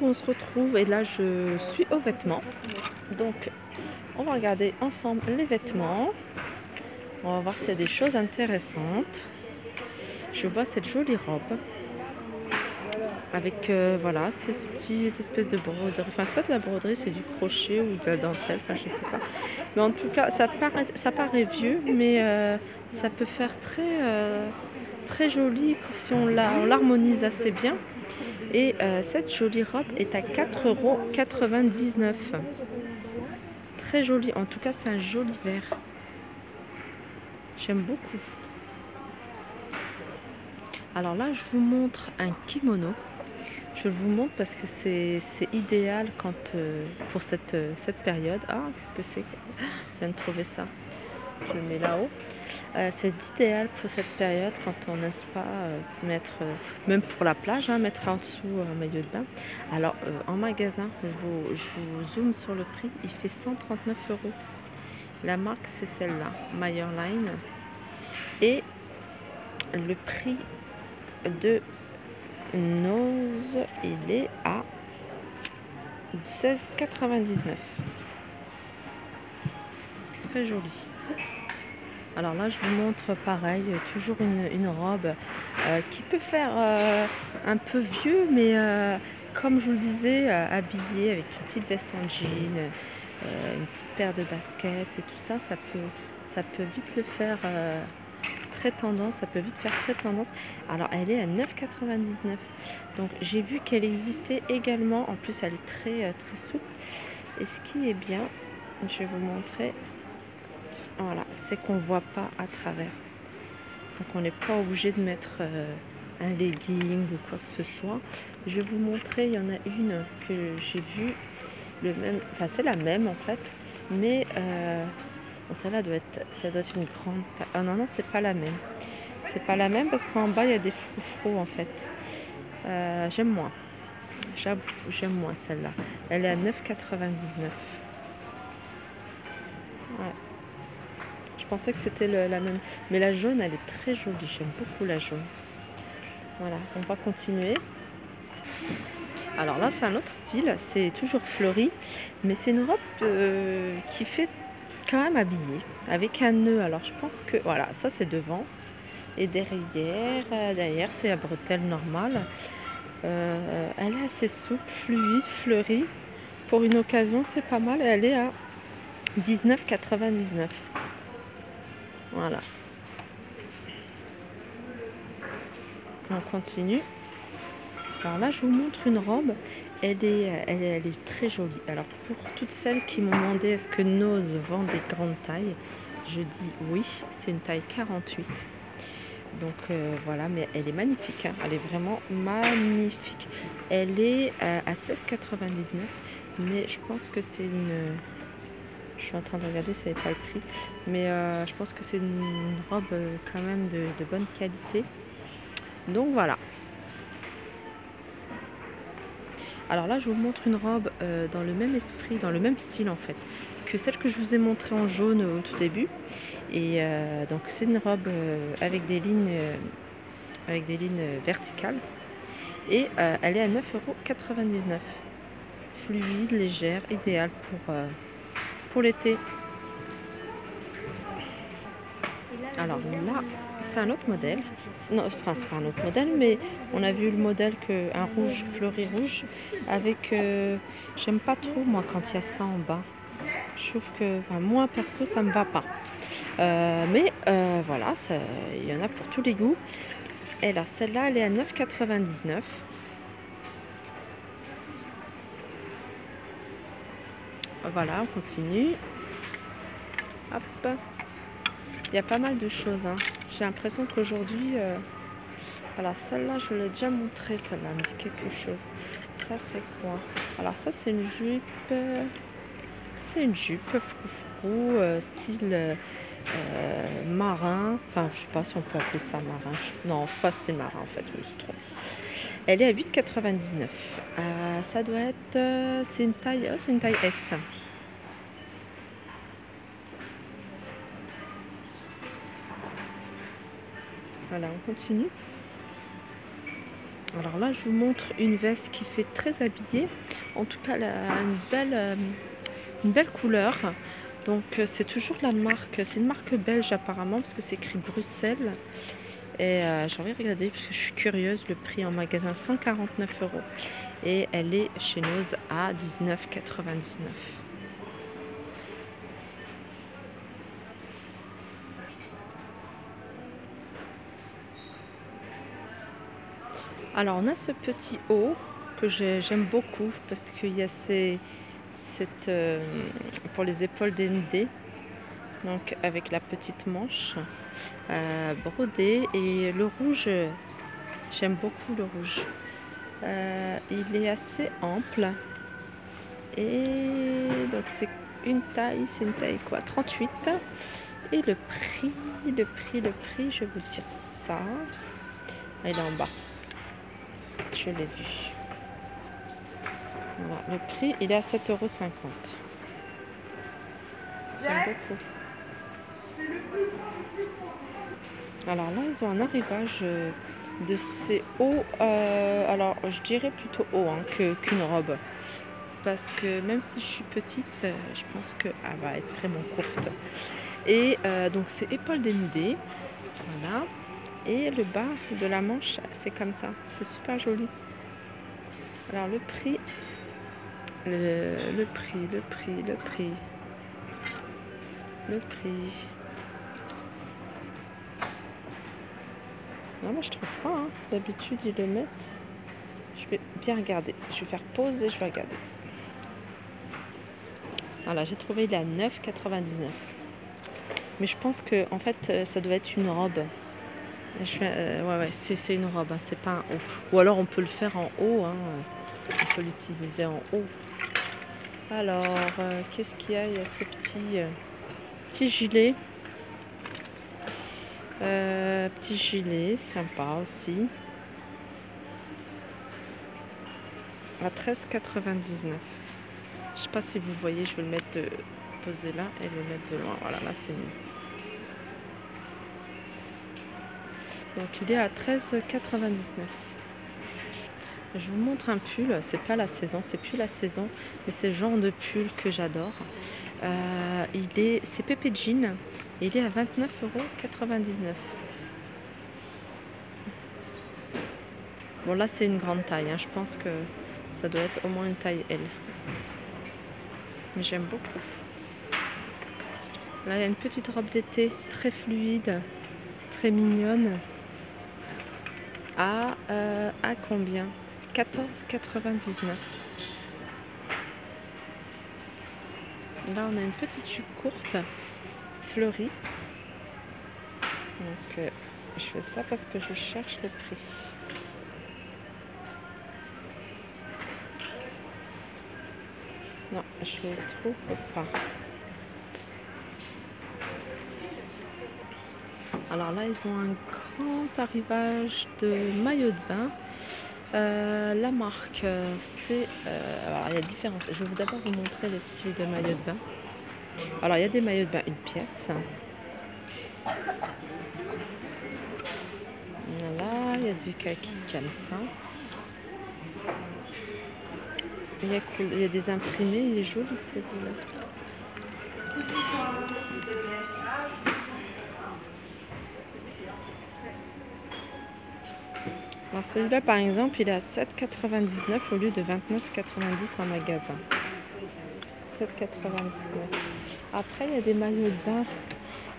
on se retrouve et là je suis aux vêtements. Donc on va regarder ensemble les vêtements. On va voir s'il y a des choses intéressantes. Je vois cette jolie robe. Avec, euh, voilà, c'est ce petit espèce de broderie. Enfin, c'est pas de la broderie, c'est du crochet ou de la dentelle. Enfin, je sais pas. Mais en tout cas, ça paraît, ça paraît vieux, mais euh, ça peut faire très, euh, très joli si on l'harmonise assez bien. Et euh, cette jolie robe est à 4,99€. Très jolie. En tout cas, c'est un joli vert. J'aime beaucoup. Alors là, je vous montre un kimono. Je vous montre parce que c'est idéal quand, euh, pour cette, euh, cette période. Ah, qu'est-ce que c'est? Je viens de trouver ça je le mets là-haut. Euh, c'est idéal pour cette période quand on n'est pas euh, mettre, euh, même pour la plage, hein, mettre en dessous un maillot de bain. Alors en magasin, je vous, zoome sur le prix, il fait 139 euros. La marque c'est celle-là, Line. Et le prix de Nose, il est à 16,99. Très joli. Alors là, je vous montre pareil, toujours une, robe euh, qui peut faire euh, un peu vieux, mais euh, comme je vous le disais, habillée avec une petite veste en jean, une petite paire de baskets et tout ça, ça peut, vite le faire très tendance, ça peut vite faire très tendance. Alors elle est à 9,99. Donc j'ai vu qu'elle existait également, en plus elle est très, très souple. Et ce qui est bien, je vais vous montrer, voilà, c'est qu'on voit pas à travers. Donc on n'est pas obligé de mettre euh, un legging ou quoi que ce soit. Je vais vous montrer, il y en a une que j'ai vue, le même, enfin c'est la même en fait, mais euh, celle-là doit être, ça doit être une grande. Ah non non, c'est pas la même. C'est pas la même parce qu'en bas il y a des froufrous en fait. Euh, j'aime moins. J'aime moins celle-là. Elle est à 9,99. Je pensais que c'était la même. Mais la jaune, elle est très jolie. J'aime beaucoup la jaune. Voilà, on va continuer. Alors là, c'est un autre style. C'est toujours fleuri. Mais c'est une robe euh, qui fait quand même habillée. Avec un nœud. Alors je pense que... Voilà, ça c'est devant. Et derrière, euh, derrière c'est la bretelle normale. Euh, elle est assez souple, fluide, fleurie. Pour une occasion, c'est pas mal. Elle est à 19,99. Voilà. On continue. Alors là, je vous montre une robe. Elle est, elle, est très jolie. Alors, pour toutes celles qui m'ont demandé est-ce que Nose vend des grandes tailles, je dis oui, c'est une taille 48. Donc euh, voilà, mais elle est magnifique. Hein. Elle est vraiment magnifique. Elle est euh, à 16,99, mais je pense que c'est une je suis en train de regarder si elle pas le prix. Mais euh, je pense que c'est une robe euh, quand même de, bonne qualité. Donc voilà. Alors là, je vous montre une robe euh, dans le même esprit, dans le même style en fait, que celle que je vous ai montrée en jaune au tout début. Et donc c'est une robe avec des lignes, avec des lignes verticales. Et elle est à 9,99€. Fluide, légère, idéale pour l'été. Alors là, c'est un autre modèle. Non, enfin, c'est pas un autre modèle, mais on a vu le modèle que un rouge fleuri rouge avec. Euh, j'aime pas trop moi quand il y a ça en bas. Je trouve que moi perso ça me va pas. Euh, mais euh, voilà, il y en a pour tous les goûts. Et là, celle-là, elle est à 9,99. Voilà, on continue. Hop. Il y a pas mal de choses. Hein. J'ai l'impression qu'aujourd'hui... Euh, voilà, celle-là, je l'ai déjà montré, celle-là me dit quelque chose. Ça, c'est quoi? Alors ça, c'est une jupe... c'est une jupe froufrou, euh, style euh, marin. Enfin, je sais pas si on peut appeler ça marin. Non, c'est pas style marin, en fait. trop. Elle est à 8,99. ça doit être... c'est une taille... Oh, c'est une taille S. Voilà, on continue. Alors là, je vous montre une veste qui fait très habillée. En tout cas, elle a une belle, euh, couleur. Donc, euh, c'est toujours la marque. C'est une marque belge apparemment, parce que c'est écrit Bruxelles. Et j'ai envie de regarder, parce que je suis curieuse. Le prix en magasin, 149 euros. Et elle est chez nous à 19,99. Alors on a ce petit haut que j'aime beaucoup parce qu'il y a ces, cette, euh, pour les épaules dénudées donc avec la petite manche euh, brodée. Et le rouge j'aime beaucoup le rouge. Euh, il est assez ample. Et donc c'est une taille c'est une taille quoi 38 et le prix le prix le prix je vais vous dire ça. Il est en bas je l'ai vu. Voilà, le prix, il est à 7,50 euros. J'aime beaucoup. Alors là, ils ont un arrivage euh, de ces hauts. Euh, alors, je dirais plutôt haut hein, qu'une robe. Parce que même si je suis petite, euh, je pense qu'elle va être vraiment courte. Et donc, c'est épaules dénudées. Voilà. Et le bas de la manche, c'est comme ça. C'est super joli. Alors le prix, le, prix, le prix, le prix, le prix. Non mais je trouve pas. Hein. D'habitude ils le mettent. Je vais bien regarder. Je vais faire pause et je vais regarder. Voilà, j'ai trouvé il est à 9,99. Mais je pense que en fait euh, ça doit être une robe. Euh, ouais, ouais, c'est une robe, hein, c'est pas un haut. Ou alors on peut le faire en haut, hein, on peut l'utiliser en haut. Alors, euh, qu'est-ce qu'il y a? Il y a ces petits, euh, petits gilets. petits gilets, sympa aussi. À 13,99. Je sais pas si vous voyez, je vais le mettre posé là et le mettre de loin. Voilà, là c'est mieux. Donc il est à 13,99. Je vous montre un pull, c'est pas la saison, c'est plus la saison, mais c'est le genre de pull que j'adore. Euh, c'est Pepe Jean, il est à 29,99€. Bon là c'est une grande taille, hein. je pense que ça doit être au moins une taille L. Mais j'aime beaucoup. Là il y a une petite robe d'été très fluide, très mignonne à, euh, à combien? 14,99. Là, on a une petite jupe courte, fleurie. Donc, euh, je fais ça parce que je cherche le prix. Non, je ne trouve pas. Alors là, ils ont un grand arrivage de maillot de bain. Euh, la marque, c'est... Euh, alors, il y a différentes... Je vais d'abord vous montrer les styles de maillot de bain. Alors, il y a des maillots de bain une pièce. Voilà, il y a du kaki comme ça. Il y a, il y a des imprimés, il est joli celui-là. Alors celui-là par exemple il est à 7,99 au lieu de 29,90 en magasin. 7,99. Après il y a des maillots de bain.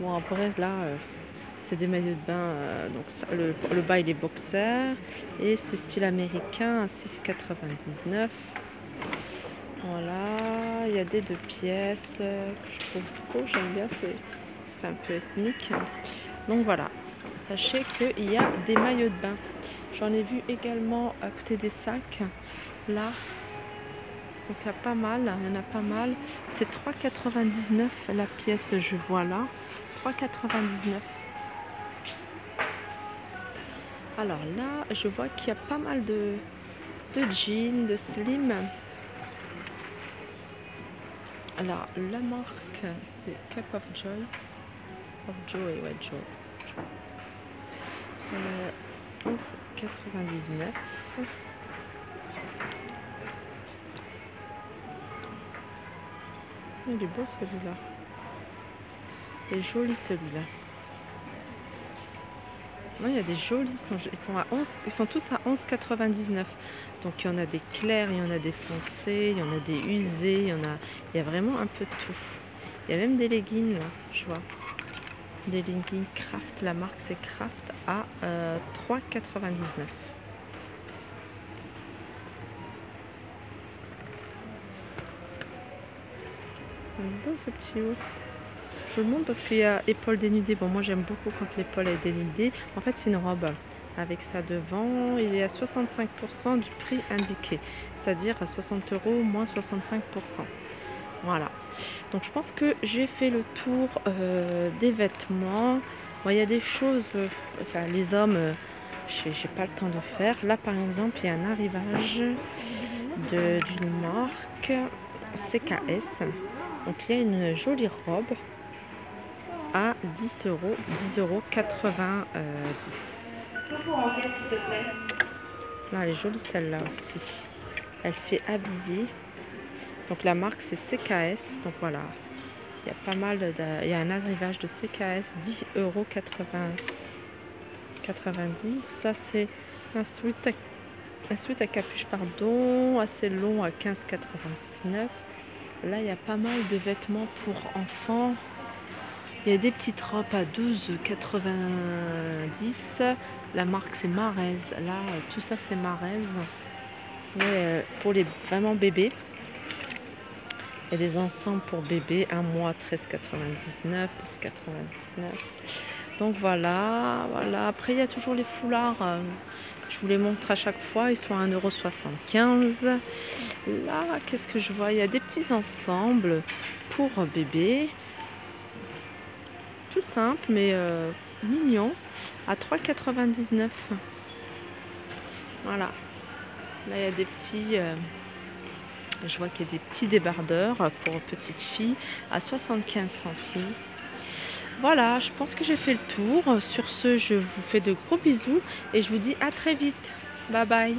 Bon après là euh, c'est des maillots de bain. Euh, donc le, bas il est boxer et c'est style américain à 6,99. Voilà, il y a des deux pièces euh, que je trouve beau, j'aime bien, c'est un peu ethnique. Donc voilà, sachez qu'il y a des maillots de bain. J'en ai vu également à côté des sacs, là. Donc il y a pas mal, il y en a pas mal. C'est 3,99 la pièce, je vois là. 3,99. Alors là, je vois qu'il y a pas mal de, de jeans, de slim. Alors la marque, c'est Cup of Joy. Of Joy, ouais, Joy. Euh, 11,99. Il est beau celui-là. Il est joli celui-là. il y a des jolis, ils sont, ils sont, à 11, ils sont tous à 11,99. Donc il y en a des clairs, il y en a des foncés, il y en a des usés, il y en a, il y a vraiment un peu de tout. Il y a même des leggings là, je vois. Des leggings Craft, la marque c'est Craft à 3,99. Euh, beau ce petit haut. Je le montre parce qu'il y a épaule dénudée. Bon, moi j'aime beaucoup quand l'épaule est dénudée. En fait, c'est une robe avec ça devant. Il est à 65% du prix indiqué, c'est-à-dire à 60 euros moins 65%. Voilà. Donc je pense que j'ai fait le tour euh, des vêtements. il y a des choses, euh, enfin les hommes, euh, j'ai pas le temps de faire. Là par exemple, il y a un arrivage d'une marque CKS. Donc il y a une jolie robe à 10 euros, 10 euros 90. Là, elle est jolie celle-là aussi. Elle fait habiller. Donc la marque c'est CKS. Donc voilà. Il y a pas mal il y a un arrivage de CKS 10 euros 90. Ça c'est un sweat à, un sweat à capuche pardon assez long à 15,99. Là, il y a pas mal de vêtements pour enfants. Il y a des petites robes à 12,90. La marque, c'est Marez. Là, tout ça, c'est Marez. Euh, pour les vraiment bébés. A des ensembles pour bébés. Un mois, 13,99, 10,99. Donc voilà, voilà. Après, il y a toujours les foulards. Je vous les montre à chaque fois. Ils sont à 1,75€. Là, qu'est-ce que je vois? Il y a des petits ensembles pour bébé. Tout simple, mais euh, mignon. À 3,99€. Voilà. Là, il y a des petits... Euh, je vois qu'il y a des petits débardeurs pour petites filles à 75 centimes. Voilà, je pense que j'ai fait le tour. Sur ce, je vous fais de gros bisous et je vous dis à très vite. Bye bye.